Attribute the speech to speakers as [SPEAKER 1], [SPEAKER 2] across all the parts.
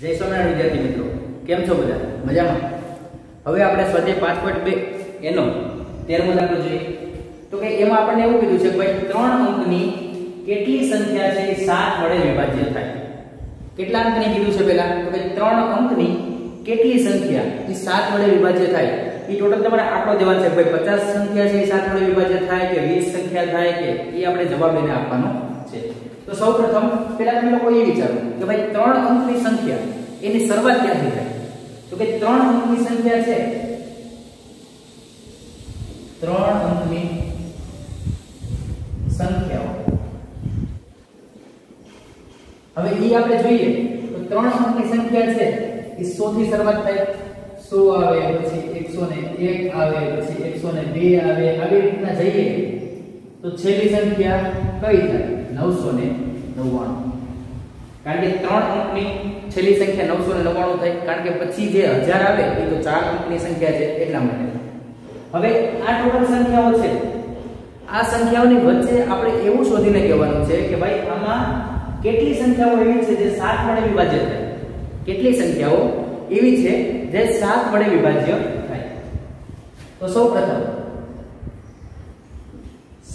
[SPEAKER 1] જય સ્વામિનારાયણ, વિદ્યાર્થી મિત્રો. કેમ છો બધા? મજામાં? હવે આપણે સ્વાધ્યાય પાંચ પોઈન્ટ બે, એનો તેરમો દાખલો જોઈએ. તો કે એમાં આપણને એવું કીધું છે કે ભાઈ, ત્રણ અંકની કેટલી સંખ્યા છે? સાત વડે વિભાજ્ય થાય. કેટલા અંકની કીધું છે પહેલા? તો કે ત્રણ અંકની કેટલી સંખ્યા એ સાત વડે વિભાજ્ય થાય. એ ટોટલ તમારે આંકડો દેવાનો છે ભાઈ, પચાસ સંખ્યા છે એ સાત વડે વિભાજ્ય થાય કે વીસ સંખ્યા થાય કે એ આપણે જવાબ એને આપવાનો છે. તો સૌપ્રથમ પહેલા તમે લોકો એ વિચારો કે ભાઈ ત્રણ અંકની સંખ્યા એની શરૂઆત ક્યાંથી થાય? તો કે ત્રણ અંકની સંખ્યા છે. ત્રણ અંકની સંખ્યાઓ. હવે એ આપણે જોઈએ તો ત્રણ અંકની સંખ્યા છે એ 100 થી શરૂઆત થાય. 100 આવે, પછી 101 આવે, પછી 102 આવે. આવી રીતના જઈએ. તો છેલ્લી સંખ્યા કઈ થાય? 999 કારણ કે ત્રણ અંકની છેલ્લી સંખ્યા 999 થાય કારણ કે પછી જે હજાર આવે, એ તો ચાર અંકની સંખ્યા છે એટલા માટે. હવે આ ટોટલ સંખ્યાઓ છે. આ સંખ્યાઓની વચ્ચે આપણે એવું શોધીને કહેવાનું છે કે ભાઈ, આમાં કેટલી સંખ્યાઓ એવી છે જે સાત વડે વિભાજ્ય થાય? કેટલી સંખ્યાઓ એવી છે જે સાત વડે વિભાજ્ય થાય? તો સૌપ્રથમ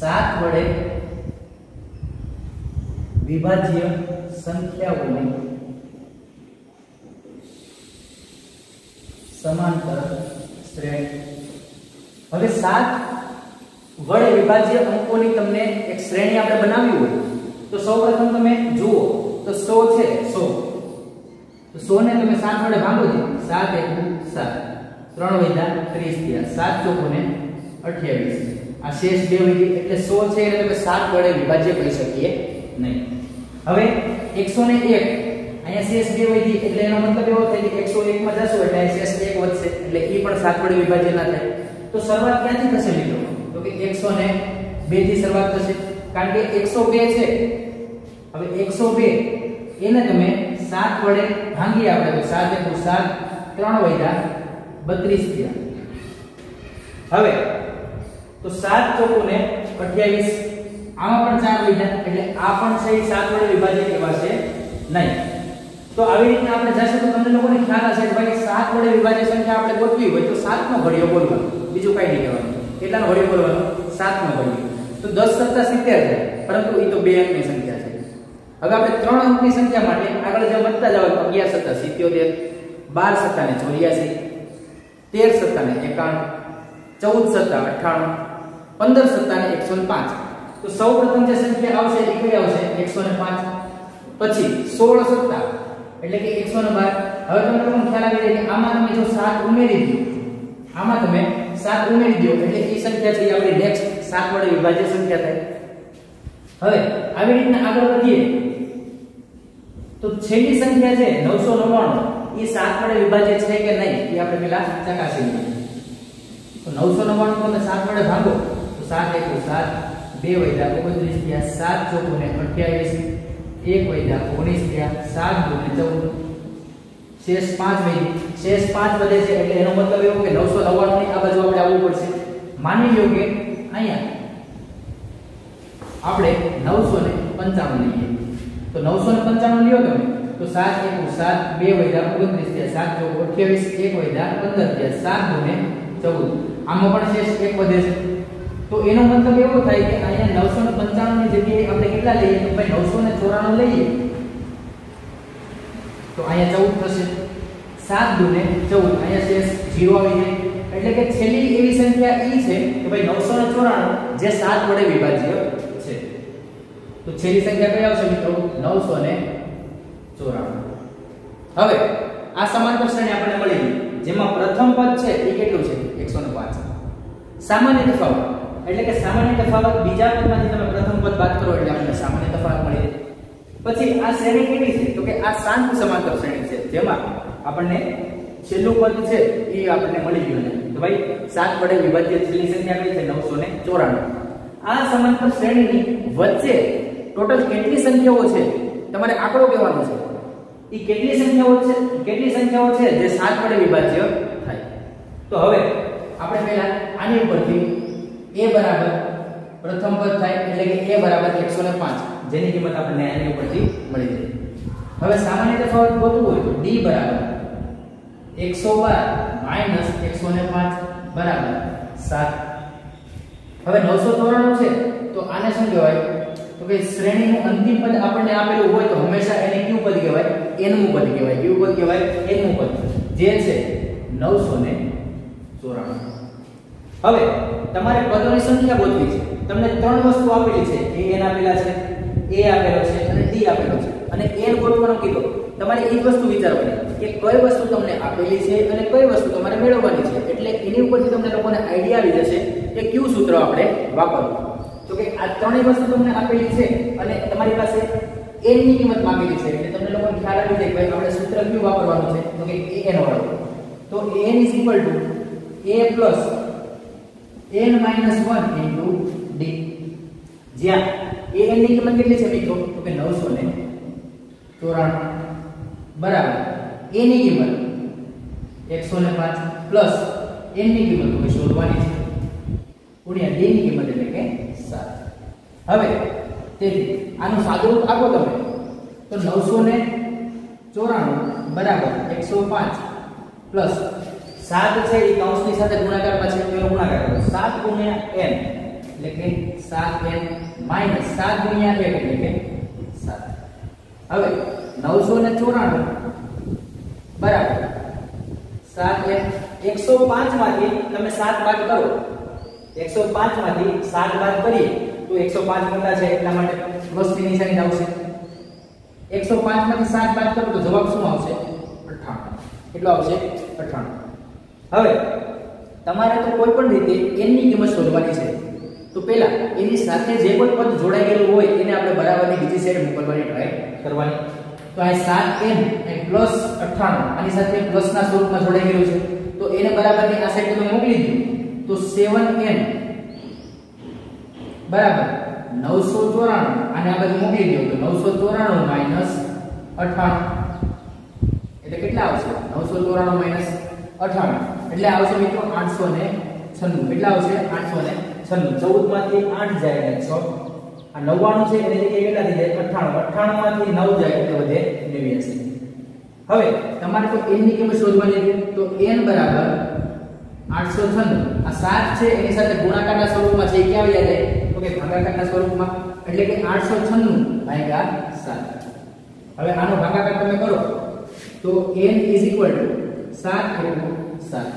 [SPEAKER 1] 7 વડે વિભાજ્ય સંખ્યાઓની સમાંતર શ્રેણી. હવે સાત વડે વિભાજ્ય અંકોની તમને એક શ્રેણી આપણે બનાવી હોય. તો સૌપ્રથમ તમે જુઓ. તો 100 છે 100 તો 100 ને તમે 7 વડે ભાગો છો. 7 એકુ 7 3 વૈધા 30 થયા. 7 ચોકોને 28 આ શેષ બે વૈધી એટલે 100 છે એટલે તમે 7 વડે વિભાજ્ય કરી શકીએ નહીં. હવે 101 અહીંયા શેષ બે વૈધી એટલે એનો મતલબ એવો થાય કે 101 માં જશો એટલે શેષ 1 વધશે, એટલે એ પણ 7 વડે વિભાજ્ય ના થાય. તો શરૂઆત ક્યાંથી થશે મિત્રો? તો કે 102 થી શરૂઆત થશે. કારણ કે 102 છે. હવે 102 એને તમે 7 વડે ભાંગી આપણે તો 7 એકુ 7 3 વૈધા 32 થયા. હવે, તો 7 ચોકુને 28 આમાં પણ ચાર લીધા, એટલે આ પણ છે એ સાત વડે વિભાજ્ય કહેવાશે નહીં. તો આવી રીતે આપણે જશે તો તમને લોકોને ખ્યાલ હશે કે ભાઈ સાત વડે વિભાજ્ય સંખ્યા આપણે ગોતવી હોય તો 7 નો ઘડિયો બોલવાનો, બીજું કઈ નહીં કહેવાનું. કેટલાનો ઘડિયો બોલવાનો? 7 નો ઘડિયો તો દસ સત્તા 70 છે, પરંતુ એ તો બે અંકની સંખ્યા છે. હવે આપણે ત્રણ અંકની સંખ્યા માટે આગળ જે વધતા જાવ તો અગિયાર સત્તા 77 12 સત્તા ને 84 13 સત્તા ને 91 14 સત્તા 98 15 સત્તા ને 105 તો સૌપ્રથમ જે સંખ્યા આવશે એ કઈ આવશે? 105 પછી 16 સત્તા, એટલે કે 112 હવે તમને પણ ખ્યાલ આવી જાય કે આમાં તમે જો 7 ઉમેરી દો, આમાં તમે 7 ઉમેરી દો, એટલે એ સંખ્યા છે આપણી નેક્સ્ટ 7 વડે વિભાજ્ય સંખ્યા થાય. હવે આવી રીતના આગળ વધીએ. તો છેલ્લી સંખ્યા છે 999 એ 7 વડે વિભાજ્ય છે કે નહીં? એ આપણે પહેલા ચકાસી લઈએ. તો 999 તમે 7 વડે ભાગો, તો 7 1 7 બે વૈદા ઓગણત્રીસ થયા 7 ચોકુને 28 એક વૈદા ઓગણીસ થયા 7 દુને 14 શેષ 5 વૈધી શેષ પાંચ વધે છે એટલે એનો મતલબ એવો કે 999 ની આ બાજુ આપણે આવવું પડશે. માની લો કે અહીંયા આપણે 995 લઈએ. તો 995 લ્યો તમે. તો સાત એકુ સાત, બે વૈદા ઓગણત્રીસ થયા, સાત ચોક 28 એક વૈદા પંદર થયા, સાત ગુણે ચૌદ. આમાં પણ શેષ એક વધે છે. તો એનો મતલબ એવો થાય કે અહીંયા 995 ની જગ્યાએ આપણે કેટલા લઈએ? તો ભાઈ 994 લઈએ. તો અહીંયા ચૌદ થશે. સાત દુને ચૌદ. અહીંયા શેષ જીરો આવી જાય. એટલે કે છેલ્લી એવી સંખ્યા ઈ છે કે ભાઈ 994 જે સાત વડે વિભાજ્ય છે. તો છેલ્લી સંખ્યા કઈ આવશે મિત્રો? 994 હવે આ સમાંતર શ્રેણી આપણને મળી ગઈ જેમાં પ્રથમ પદ છે એ કેટલું છે? 105 સામાન્ય તફાવત. એટલે કે સામાન્ય તફાવત બીજા પદમાંથી તમે પ્રથમ પદ બાદ કરો એટલે આપણને સામાન્ય તફાવત મળી જાય પછી આ શ્રેણી કેવી છે? તો કે આ શાંત સમાંતર શ્રેણી છે. જેમાં આપણને છેલ્લું પદ છે એ આપણને મળી ગયું તો ભાઈ, સાત વડે વિભાજ્ય છેલ્લી સંખ્યા કઈ છે? 994 આ સમાંતર શ્રેણીની વચ્ચે ટોટલ કેટલી સંખ્યાઓ છે? તમારે આંકડો કહેવાનો છે. એ કેટલી સંખ્યાઓ છે? કેટલી સંખ્યાઓ છે? જે સાત વડે વિભાજ્ય થાય. તો હવે, આપણે પહેલા આની ઉપરથી એ બરાબર પ્રથમ પદ થાય એટલે કે એ બરાબર 105 જેની કિંમત આપણને આની ઉપરથી મળી જાય. હવે સામાન્ય તફાવત ગોતવું હોય તો d બરાબર. 112 105 બરાબર 7 હવે 994 છે, તો આને શું કહેવાય? તો કે શ્રેણીનું અંતિમ પદ આપણને આપેલું હોય તો હંમેશા એને કયું પદ કહેવાય? n નું પદ કહેવાય. કયું પદ કહેવાય? n નું પદ. જે છે 994 હવે તમારે પદોની સંખ્યા ગોતવી છે. તમને ત્રણ વસ્તુ આપેલી છે. એ એન આપેલા છે. એ આપેલો છે અને ડી આપેલો છે. અને એન ગોતવાનો કીધો. તમારે એ વસ્તુ વિચારવાની કે કઈ વસ્તુ તમને આપેલી છે અને કઈ વસ્તુ તમારે મેળવવાની છે. એટલે એની ઉપરથી તમને લોકોને આઈડિયા આવી જશે કે કયું સૂત્ર આપણે વાપરવું. તો કે આ ત્રણેય વસ્તુ તમને આપેલી છે અને તમારી પાસે n ની કિંમત માંગેલી છે. એટલે તમને લોકોને ખ્યાલ આવી જાય ભાઈ આપણે સૂત્ર કયું વાપરવાનું છે? તો કે એ એન વાળું. તો an a n 1 into d. જ્યાં an ની કિંમત કેટલી છે મિત્રો? તો કે 994 બરાબર. A ની કિંમત 105 પ્લસ n ની કિંમત હવે શોધવાની છે. ગુણ્યા d ની કિંમત એટલે કે 7 હવે તેથી આનું સાદુરૂપ આપો તમે. તો 994 બરાબર 105 પ્લસ सात छे ये काउंस नहीं साथ गुणाकार पचे तो ये गुणाकार होगा सात गुनिया n, लेकिन सात n माइनस सात गुनिया क्या करेंगे सात। अबे नौ सौ ने चौरान बराबर। सात n एक सौ पाँच माध्य तब मैं सात बात करो। एक सौ पाँच माध्य सात बात करिए तो एक सौ पाँच मिलता जाए इतना मंडे बस तीन ही सही नौ से एक सौ पाँच में सात बात करो तो जवाब सुमाओ से अठारह कितना हो जाए अठारह હવે, તમારે તો કોઈ પણ રીતે n ની કિંમત શોધવાની છે. તો પહેલા, એની સાથે જે પણ પદ જોડાઈ ગયેલું હોય, એને આપણે બરાબરની બીજી સાઈડ મોકલવાની ટ્રાય કરવાની. તો આ 7n એ પ્લસ 98 આની સાથે પ્લસ ના સ્વરૂપમાં જોડાઈ ગયેલું છે. તો એને બરાબરની આ સાઈડ તમે મોકલી દીધું. તો 7n બરાબર 994 આને આ બાજુ મોકલી દો. તો 994 98 એટલે કેટલા આવશે? 994 98 એટલે આવશે મિત્રો 896 કેટલા આવશે 896 14 માંથી 8 જાય એટલે 100 આ 99 છે એટલે કેટલા થઈ જાય? 98 98 માંથી 9 જાય એટલે વધે 89 હવે તમારે તો n ની કિંમત શોધવાની છે તો n બરાબર 896 આ 7 છે, એની સાથે ગુણાકારના સ્વરૂપમાં છે. એ ક્યાં આવી જાય? તો કે ભાગાકારના સ્વરૂપમાં. એટલે કે 896 ભાગ્યા 7 હવે આનો ભાગાકાર તમે કરો. તો n 7 7 सात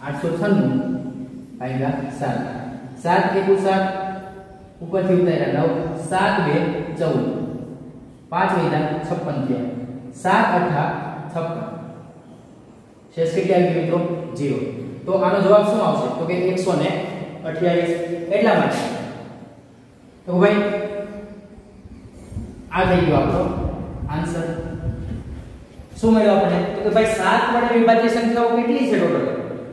[SPEAKER 1] आठ सौ છન્નું ભાગ્યા સાત સાત એકુ સાત ઉપરથી ઉતાર્યા નવ સાત બે ચૌદ પાંચ મહિના છપ્પન થયા સાત અઠા છપ્પન શેષ કેટલી આવી મિત્રો જીરો તો આનો જવાબ શું આવશે તો કે એકસો ને અઠ્યાવીસ એટલા માટે તો ભાઈ આ થઈ ગયો આપણો આન્સર શું મળ્યો આપણે તો કે ભાઈ 7 વડે વિભાજ્ય સંખ્યાઓ કેટલી છે ટોટલ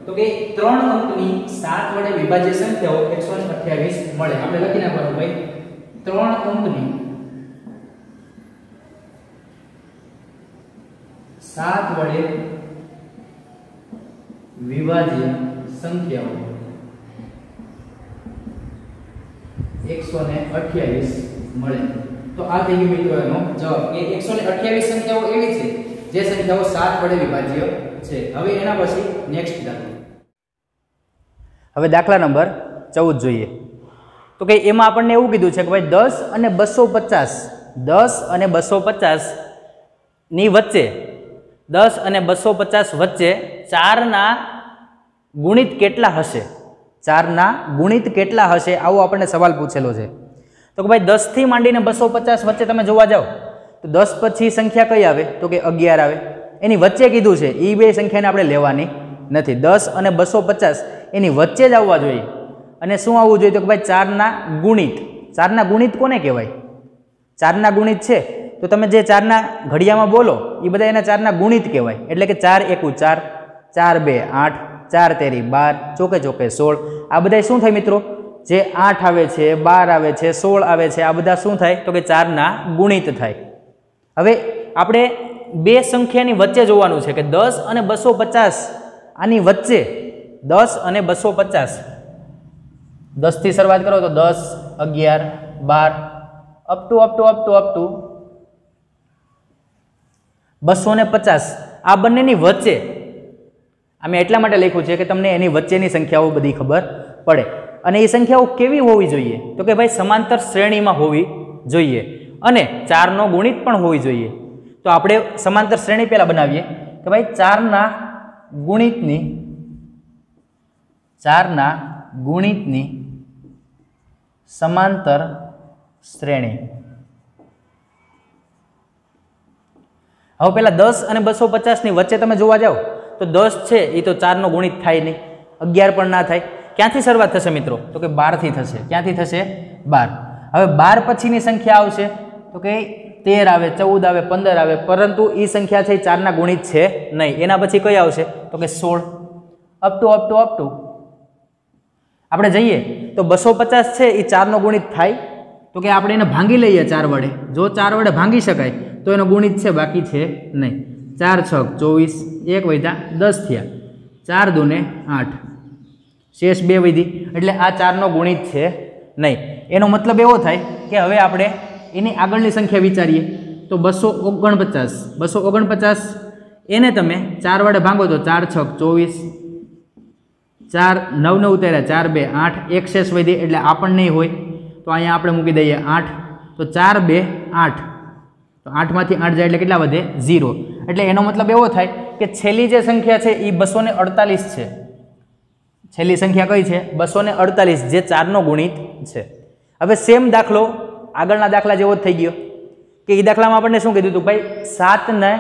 [SPEAKER 1] તો કે ત્રણ અંકની 7 વડે વિભાજ્ય સંખ્યાઓ 128 મળે. આપણે લખી નાખવાનું ભાઈ. ત્રણ અંકની 7 વડે વિભાજ્ય સંખ્યાઓ 128 મળે. તો આ થઈ ગયું મિત્રો એનો જવાબ. કે 128 સંખ્યાઓ એવી છે જે સંખ્યાઓ સાત વડે વિભાજ્ય છે. હવે એના પછી નેક્સ્ટ દાખલો. હવે દાખલા નંબર ચૌદ જોઈએ. તો કે એમાં આપણને એવું કીધું છે કે ભાઈ દસ અને બસો પચાસ, દસ અને બસો પચાસની વચ્ચે, દસ અને બસો પચાસ વચ્ચે ચારના ગુણિત કેટલા હશે? ચારના ગુણિત કેટલા હશે? આવો આપણને સવાલ પૂછેલો છે. તો કે ભાઈ દસથી માંડીને બસો પચાસ વચ્ચે તમે જોવા જાઓ. તો દસ પછી સંખ્યા કઈ આવે? તો કે અગિયાર આવે. એની વચ્ચે કીધું છે એ બે સંખ્યાને આપણે લેવાની નથી. દસ અને બસો પચાસ એની વચ્ચે જ આવવા જોઈએ. અને શું આવવું જોઈએ? તો કે ભાઈ ચારના ગુણિત. ચારના ગુણિત કોને કહેવાય? ચારના ગુણિત છે. તો તમે જે ચારના ઘડિયામાં બોલો એ બધા એના ચારના ગુણિત કહેવાય. એટલે કે ચાર એકુ ચાર ચાર બે આઠ, ચાર તેરી બાર, ચોકે ચોકે સોળ. આ બધા શું થાય મિત્રો? જે આઠ આવે છે, બાર આવે છે, સોળ આવે છે, આ બધા શું થાય? તો કે ચારના ગુણિત થાય. હવે આપણે બે સંખ્યાની વચ્ચે જોવાનું છે કે દસ અને બસો પચાસ. આની વચ્ચે દસ અને બસો પચાસ. દસથી શરૂઆત કરો તો દસ, અગિયાર, બાર up to up to up to up to બસો ને પચાસ. આ બંનેની વચ્ચે અમે એટલા માટે લખ્યું છે કે તમને એની વચ્ચેની સંખ્યાઓ બધી ખબર પડે. અને એ સંખ્યાઓ કેવી હોવી જોઈએ? તો કે ભાઈ, સમાંતર શ્રેણીમાં હોવી જોઈએ. અને ચારનો ગુણિત પણ હોવી જોઈએ. તો આપણે સમાંતર શ્રેણી પહેલાં બનાવીએ કે ભાઈ ચારના ગુણિતની ચારના ગુણિતની સમાંતર શ્રેણી. હવે પહેલાં દસ અને બસો પચાસની વચ્ચે તમે જોવા જાઓ, તો દસ છે એ તો ચારનો ગુણિત થાય નહીં. અગિયાર પણ ના થાય. ક્યાંથી શરૂઆત થશે મિત્રો? તો કે બારથી થશે. ક્યાંથી થશે? બાર. હવે બાર પછીની સંખ્યા આવશે. તો કે તેર આવે, ચૌદ આવે, પંદર આવે, પરંતુ એ સંખ્યા છે એ ચારના ગુણિત છે નહીં. એના પછી કઈ આવશે? તો કે સોળ. Up to up to up to આપણે જઈએ. તો બસો પચાસ છે એ ચારનો ગુણિત થાય. તો કે આપણે એને ભાંગી લઈએ ચાર વડે. જો ચાર વડે ભાંગી શકાય, તો એનો ગુણિત છે, બાકી છે નહીં. ચાર છ, ચોવીસ, એક વૈધા દસ થયા. ચાર દુને આઠ. શેષ બે વૈધી. એટલે આ ચારનો ગુણિત છે નહીં. એનો મતલબ એવો થાય કે હવે આપણે એની આગળની સંખ્યા વિચારીએ, તો બસો ઓગણપચાસ. બસો ઓગણપચાસ, એને તમે ચાર વડે ભાંગો તો ચાર છ ચોવીસ. ચાર નવ નવ ઉતાર્યા, ચાર બે આઠ. એક શેષ વધી એટલે આ પણ નહીં હોય. તો અહીંયા આપણે મૂકી દઈએ આઠ. તો ચાર બે આઠ. તો આઠમાંથી આઠ જાય એટલે કેટલા વધે? ઝીરો. એટલે એનો મતલબ એવો થાય કે છેલ્લી જે સંખ્યા છે એ બસો ને અડતાલીસ છે. છેલ્લી સંખ્યા કઈ છે? બસો અડતાલીસ, જે ચારનો ગુણિત છે. હવે સેમ દાખલો આગળના દાખલા જેવો જ થઈ ગયો. કે એ દાખલામાં આપણને શું કીધું હતું ભાઈ, સાતને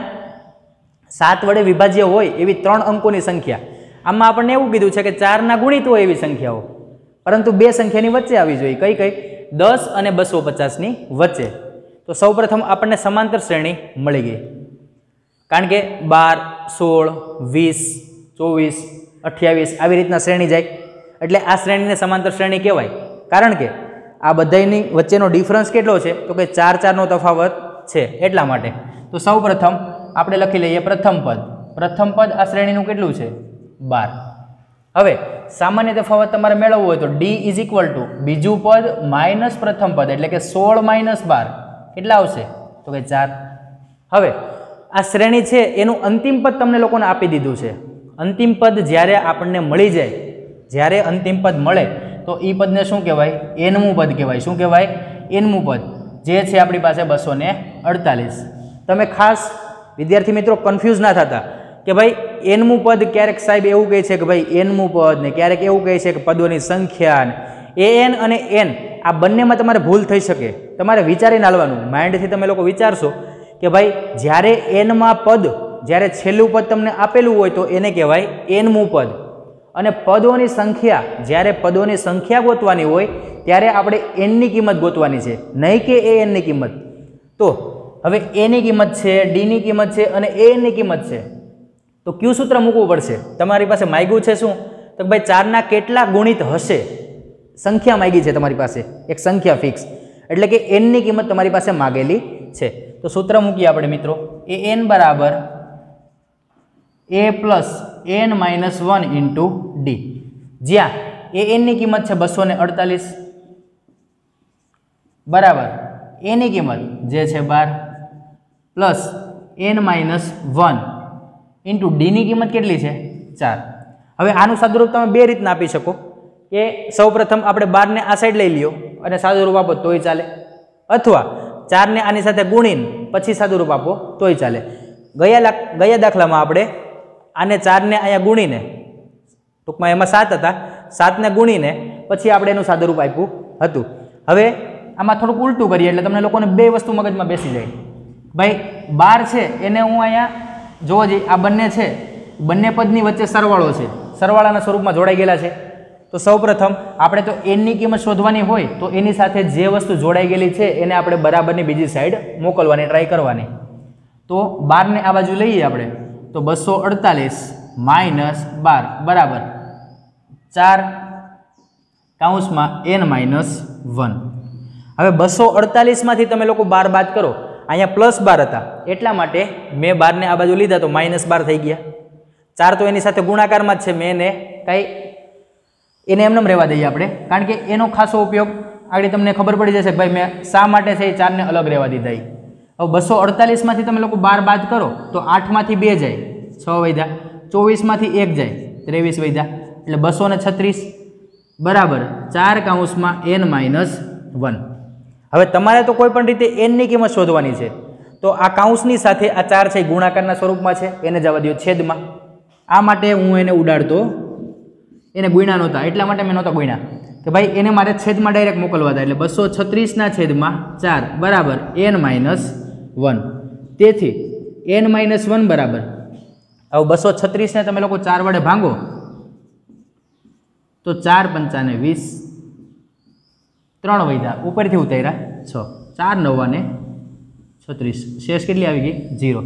[SPEAKER 1] સાત વડે વિભાજ્ય હોય એવી ત્રણ અંકોની સંખ્યા. આમાં આપણને એવું કીધું છે કે ચારના ગુણિત હોય એવી સંખ્યાઓ. પરંતુ બે સંખ્યાની વચ્ચે આવી જોઈએ. કઈ કઈ? દસ અને બસો પચાસની વચ્ચે. તો સૌપ્રથમ આપણને સમાંતર શ્રેણી મળી ગઈ. કારણ કે બાર, સોળ, વીસ, ચોવીસ, અઠ્યાવીસ આવી રીતના શ્રેણી જાય. એટલે આ શ્રેણીને સમાંતર શ્રેણી કહેવાય. કારણ કે આ બધાની વચ્ચેનો ડિફરન્સ કેટલો છે? તો કે ચાર ચારનો તફાવત છે એટલા માટે. તો સૌ પ્રથમ આપણે લખી લઈએ પ્રથમ પદ. પ્રથમ પદ આ શ્રેણીનું કેટલું છે? બાર. હવે, સામાન્ય તફાવત તમારે મેળવવો હોય તો ડી ઇઝ ઇક્વલ ટુ બીજું પદ માઇનસ પ્રથમ પદ, એટલે કે સોળ માઇનસ બાર. કેટલા આવશે? તો કે ચાર. હવે, આ શ્રેણી છે, એનું અંતિમ પદ તમને લોકોને આપી દીધું છે. અંતિમ પદ જ્યારે આપણને મળી જાય, જ્યારે અંતિમ પદ મળે તો એ પદને શું કહેવાય? એનમું પદ કહેવાય. શું કહેવાય? એનમું પદ. જે છે આપણી પાસે બસો અડતાલીસ. તમે ખાસ વિદ્યાર્થી મિત્રો કન્ફ્યુઝ ના થતા કે ભાઈ એનમું પદ ક્યારેક સાહેબ એવું કહે છે કે ભાઈ એનમું પદ ને ક્યારેક એવું કહે છે કે પદોની સંખ્યા એ એન અને એન, આ બંનેમાં તમારે ભૂલ થઈ શકે. તમારે વિચારીને હાલવાનું. માઇન્ડથી તમે લોકો વિચારશો કે ભાઈ જ્યારે એનમાં પદ, જ્યારે છેલ્લું પદ તમને આપેલું હોય તો એને કહેવાય એનમું પદ. અને પદોની સંખ્યા, જ્યારે પદોની સંખ્યા ગોતવાની હોય, ત્યારે આપણે એનની કિંમત ગોતવાની છે. નહીં કે એ એનની કિંમત. તો હવે એની કિંમત છે ડીની કિંમત છે અને એ એનની કિંમત છે. તો કયું સૂત્ર મૂકવું પડશે. તમારી પાસે માગ્યું છે શું? તો ભાઈ ચારના કેટલા ગુણિત હશે? સંખ્યા માગી છે તમારી પાસે. એક સંખ્યા ફિક્સ એટલે કે એનની કિંમત તમારી પાસે માગેલી છે. તો સૂત્ર મૂકીએ આપણે મિત્રો. એ એન બરાબર a plus n minus one into d જ્યાં એ એનની કિંમત છે બસો ને અડતાલીસ. બરાબર. એની કિંમત જે છે બાર. Plus n minus one into ડીની કિંમત કેટલી છે? ચાર. હવે આનું સાદુરૂપ તમે બે રીતના આપી શકો. કે સૌપ્રથમ આપણે બારને આ સાઈડ લઈ લ્યો અને સાદુરૂપ આપો તોય ચાલે. અથવા ચારને આની સાથે ગુણીને પછી સાદુરૂપ આપો તોય ચાલે. ગયા ગયા દાખલામાં આપણે આને ચારને અહીંયા ગુણીને, ટૂંકમાં એમાં સાત હતા, સાતને ગુણીને પછી આપણે એનું સાદુરૂપ આપ્યું હતું. હવે આમાં થોડુંક ઉલટું કરીએ એટલે તમને લોકોને બે વસ્તુ મગજમાં બેસી જાય. ભાઈ, બાર છે, એને હું અહીંયા જોવો જઈએ આ બંને છે, બંને પદની વચ્ચે સરવાળો છે. સરવાળાના સ્વરૂપમાં જોડાઈ ગયેલા છે. તો સૌપ્રથમ આપણે તો એનની કિંમત શોધવાની હોય, તો એની સાથે જે વસ્તુ જોડાઈ ગયેલી છે, એને આપણે બરાબરની બીજી સાઈડ મોકલવાની ટ્રાય કરવાની. તો બારને આ બાજુ લઈએ આપણે. તો બસો અડતાલીસ માઇનસ બાર, બરાબર. ચાર કાઉન્સમાં એન માઇનસ વન. હવે બસો અડતાલીસમાંથી તમે લોકો બાર બાદ કરો. અહીંયા પ્લસ બાર હતા. એટલા માટે મેં બારને આ બાજુ લીધા તો માઇનસ બાર થઈ ગયા. ચાર તો એની સાથે ગુણાકારમાં જ છે. મેં એને કાંઈ એને એમનેમ રહેવા દઈએ આપણે. કારણ કે એનો ખાસો ઉપયોગ. આગળ તમને ખબર પડી જશે ભાઈ મેં શા માટે છે એ ચારને અલગ રહેવા દીધા હવે બસો અડતાલીસમાંથી તમે લોકો બાર બાદ કરો તો આઠમાંથી બે જાય, છ વૈધા. ચોવીસમાંથી એક જાય, ત્રેવીસ વૈધા. એટલે બસો ને છત્રીસ. બરાબર, ચાર કાઉન્સમાં એન માઇનસ વન. હવે તમારે તો કોઈ પણ રીતે એનની કિંમત શોધવાની છે. તો આ કાઉન્સની સાથે આ ચાર છે ગુણાકારના સ્વરૂપમાં છે, એને જવા દો છેદમાં. આ માટે હું એને ઉડાડતો, એને ગુણ્યા નહોતા, એટલા માટે મેં નહોતા ગુણ્યા. કે ભાઈ એને મારે છેદમાં ડાયરેક્ટ મોકલવા હતા એટલે બસો છત્રીસના છેદમાં ચાર. બરાબર. N minus one. તેથી એન માઇનસ વન બરાબર. હવે બસો છત્રીસને તમે લોકો ચાર વડે ભાંગો. તો ચાર પંચાને વીસ. ત્રણ વૈધા. ઉપરથી ઉતાર્યા છ. ચાર નવ્વાને છત્રીસ. શેષ કેટલી આવી ગઈ? ઝીરો.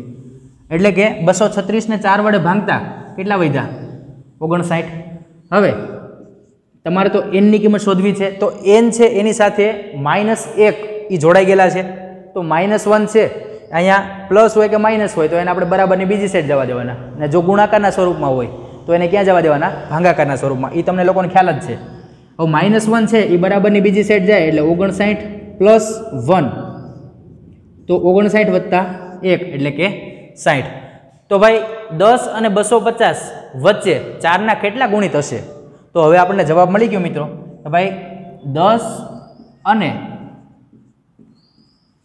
[SPEAKER 1] એટલે કે બસો છત્રીસને ચાર વડે ભાંગતા કેટલા વૈધા? ઓગણસાઠ. હવે તમારે તો એનની કિંમત શોધવી છે. તો એન છે એની સાથે માઇનસ એક એ જોડાઈ ગયેલા છે. તો માઇનસ વન છે, અહીંયા પ્લસ હોય કે માઇનસ હોય, તો એને આપણે બરાબરની બીજી સાઈડ જવા દેવાના. અને જો ગુણાકારના સ્વરૂપમાં હોય, તો એને ક્યાં જવા દેવાના? ભાંગાકારના સ્વરૂપમાં. એ તમને લોકોને ખ્યાલ જ છે. હવે માઇનસ વન છે એ બરાબરની બીજી સાઈડ જાય એટલે ઓગણસાઠ પ્લસ વન. તો ઓગણસાઠ વત્તા એક એટલે કે સાઠ તો ભાઈ દસ અને બસો પચાસ વચ્ચે ચારના કેટલા ગુણિત હશે? તો હવે આપણને જવાબ મળી ગયો મિત્રો. કે ભાઈ દસ અને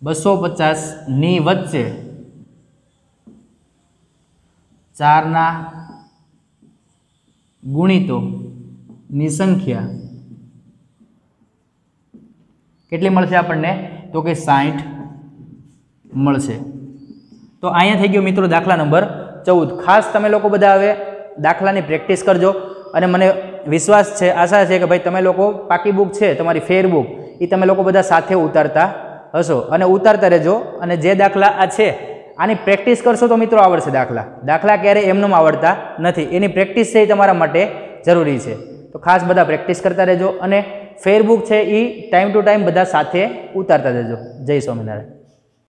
[SPEAKER 1] બસો પચાસની વચ્ચે ચારના ગુણિતોની સંખ્યા કેટલી મળશે આપણને? તો કે સાઠ મળશે. તો અહીંયા થઈ ગયો મિત્રો દાખલા નંબર ચૌદ. ખાસ તમે લોકો બધા હવે દાખલાની પ્રેક્ટિસ કરજો. અને મને વિશ્વાસ છે, આશા છે કે ભાઈ તમે લોકો પાકી બુક છે, તમારી ફેર બુક એ તમે લોકો બધા સાથે ઉતારતા હશો. અને ઉતારતા રહેજો. અને જે દાખલા આ છે, આની પ્રેક્ટિસ કરશો તો મિત્રો આવડશે દાખલા. દાખલા ક્યારેય એમનેમ આવડતા નથી. એની પ્રેક્ટિસ છે એ તમારા માટે જરૂરી છે. તો ખાસ બધા પ્રેક્ટિસ કરતા રહેજો. અને ફેરબુક છે એ ટાઈમ ટુ ટાઈમ બધા સાથે ઉતારતા રહેજો જય સ્વામિનારાયણ.